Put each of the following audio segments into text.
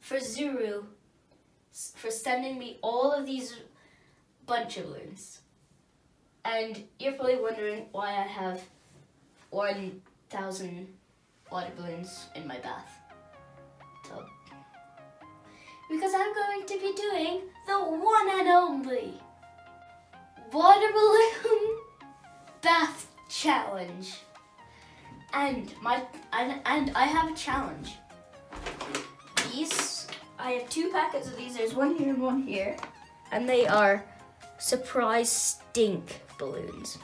for Zuru for sending me all of these Bunch O Balloons. And you're probably wondering why I have 1,000 water balloons in my bath tub. Because I'm going to be doing the one and only water balloon bath challenge. And my and, and I have a challenge. These I have two packets of these. There's one here and one here, and they are surprise stink balloons,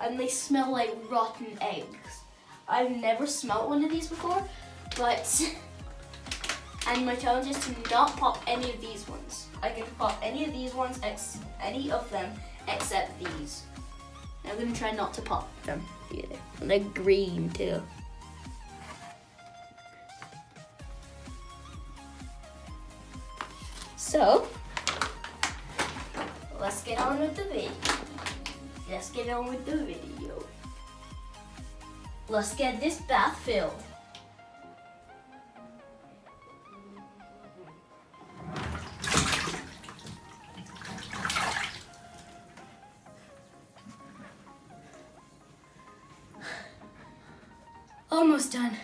and they smell like rotten eggs. I've never smelt one of these before, but and my challenge is to not pop any of these ones. I can pop any of these ones, ex- any of them except these. I'm gonna try not to pop them either. And they're green too. So, let's get on with the video. Let's get on with the video. Let's get this bath filled. Almost done.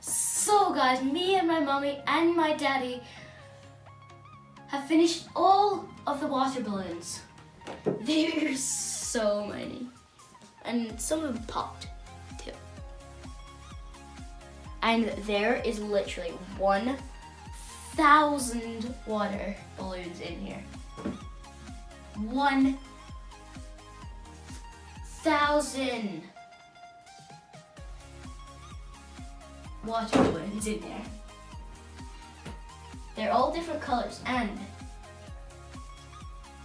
So guys, me and my mommy and my daddy have finished all of the water balloons. There's so many. And some of them popped too. And there is literally 1,000 water balloons in here. One thousand water balloons in there. They're all different colors and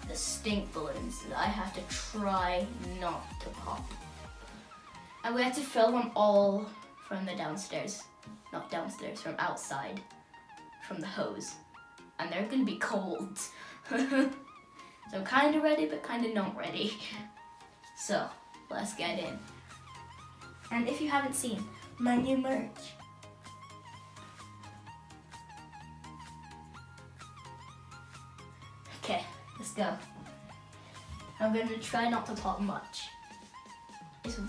the stink balloons that I have to try not to pop. And we have to fill them all from the downstairs. Not downstairs, from outside. From the hose. And they're gonna be cold. so I'm kinda ready, but kinda not ready. So, let's get in. And if you haven't seen my new merch, okay, let's go. I'm gonna try not to talk much. It's,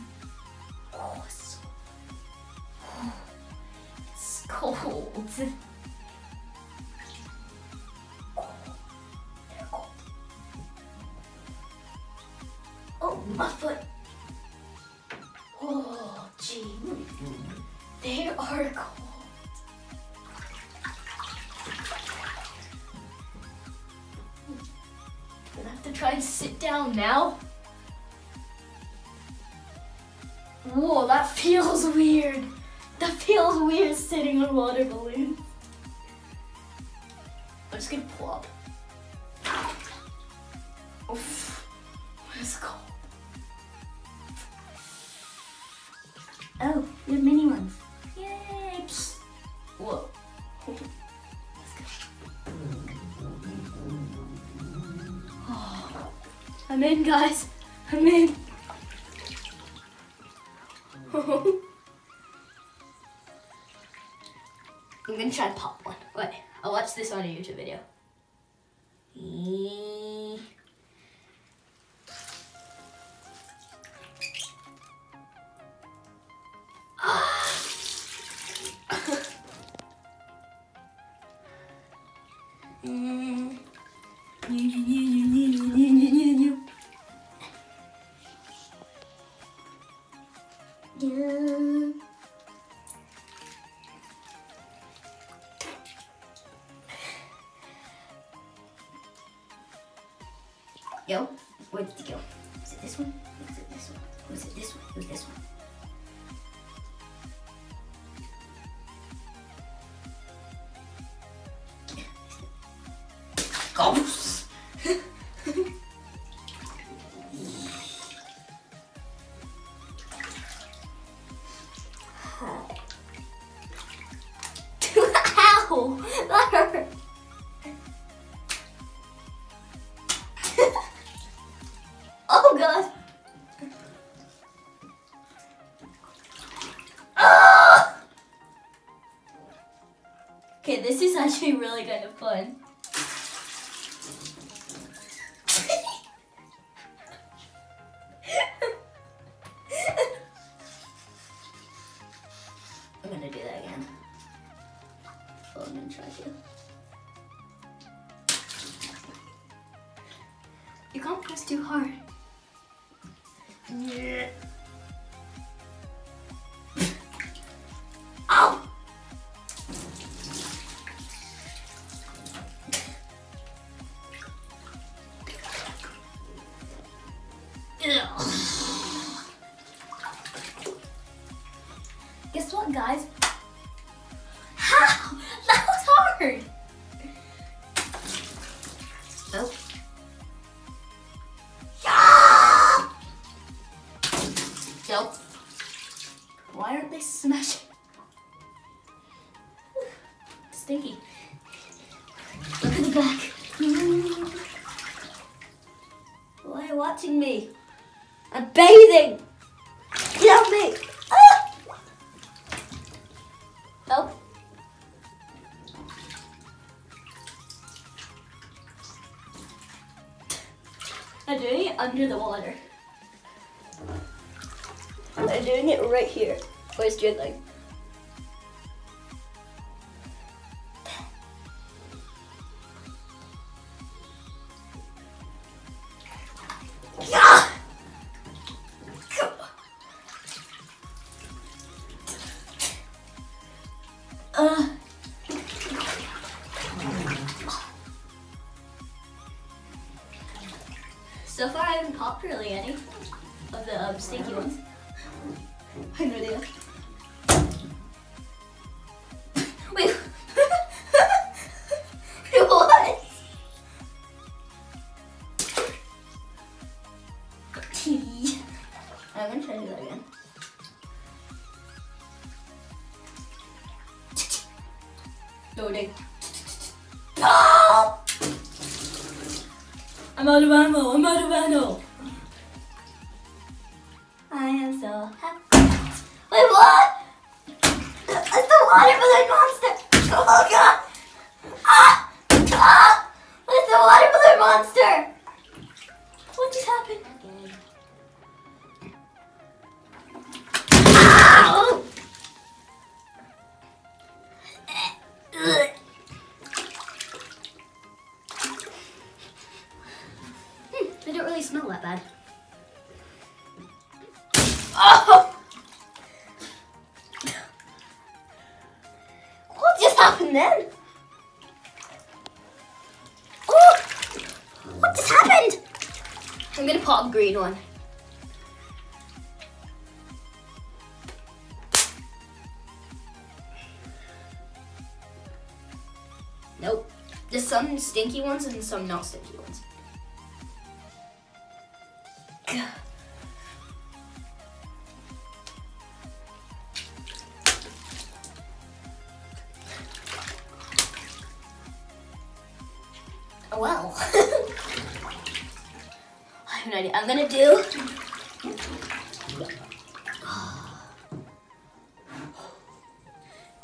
oh, it's, so, it's cold. Whoa, that feels weird. That feels weird sitting on water balloons. I'm just gonna pull up. Oof. It's cold. Oh, we have mini ones. Yay! Psst. Whoa. Let's go. Oh, I'm in, guys. I'm in. I'm gonna try to pop one. Wait, I'll watch this on a YouTube video. Eee. Mm. Yo, where did it go? Is it this one? Was it this one? Was it this one? It was this one. Ghosts. Okay, this is actually really kind of fun. Why aren't they smashing? Stinky. Look at the back. Why are you watching me? I'm bathing! Get off me! Ah! Oh. I'm doing it under the water. I'm doing it right here. Where's? Yeah! Uh. So far, I haven't popped really any of the um, stinky ones. Wait. What? I'm gonna try that again. Loading. I'm out of ammo. I'm out of ammo. I am so happy. Wait, what? It's the watermelon monster. Oh god. Ah! Ah! It's the watermelon monster. What just happened? Hmm, they don't really smell that bad. Green one. Nope. There's some stinky ones and some not stinky ones.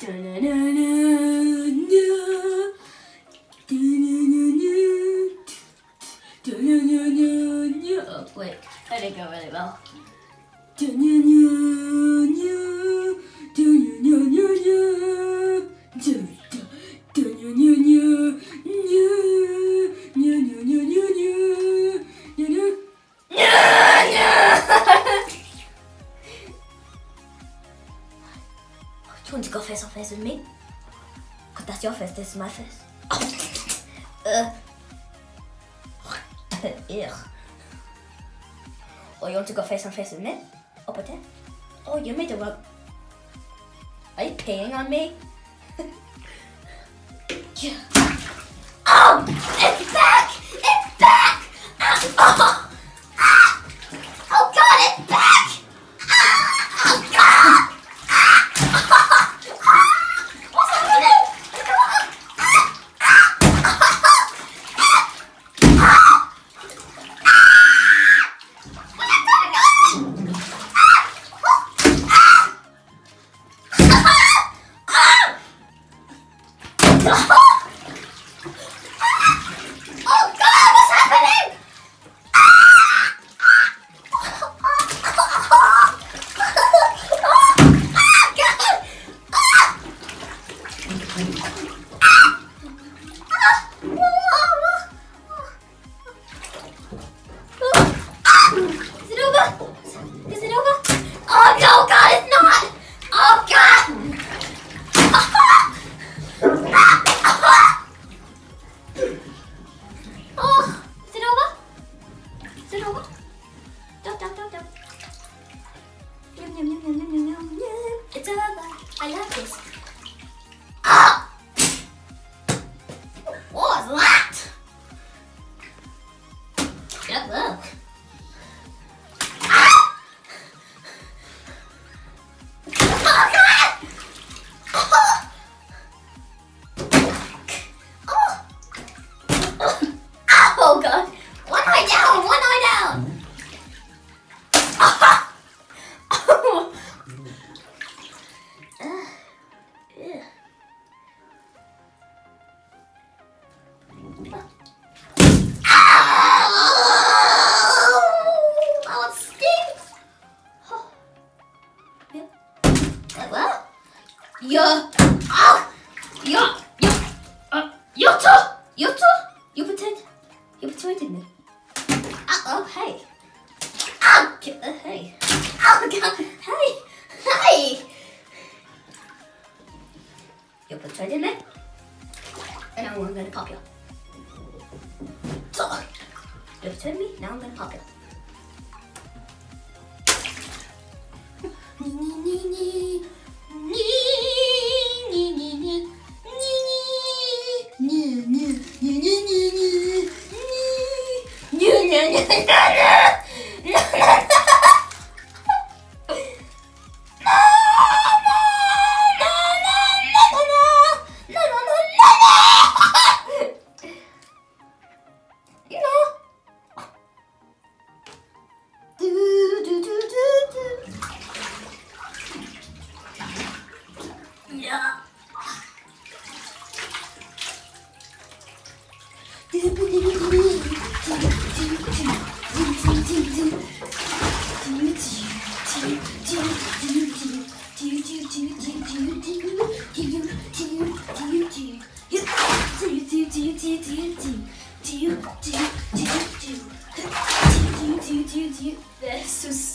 Oh, Do you want to go face to face with me? Because that's your face, this is my face. uh. Ew. Or you want to go face on face with me? Up there? Oh, you made the wrong. Are you peeing on me?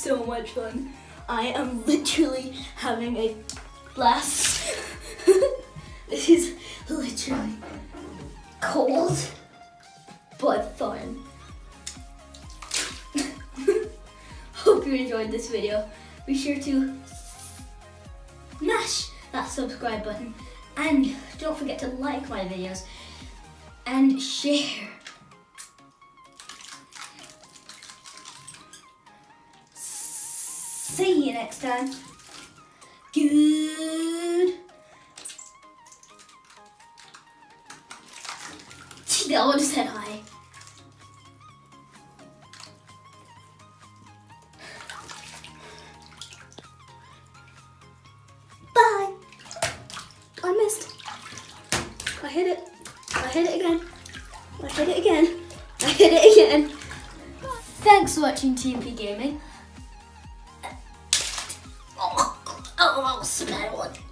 So much fun. I am literally having a blast. this is literally cold but fun. Hope you enjoyed this video. Be sure to smash that subscribe button and don't forget to like my videos and share. See you next time. Good. No one said hi. Bye. I missed. I hit it. I hit it again. I hit it again. I hit it again. Thanks for watching TP Gaming. Was a bad one.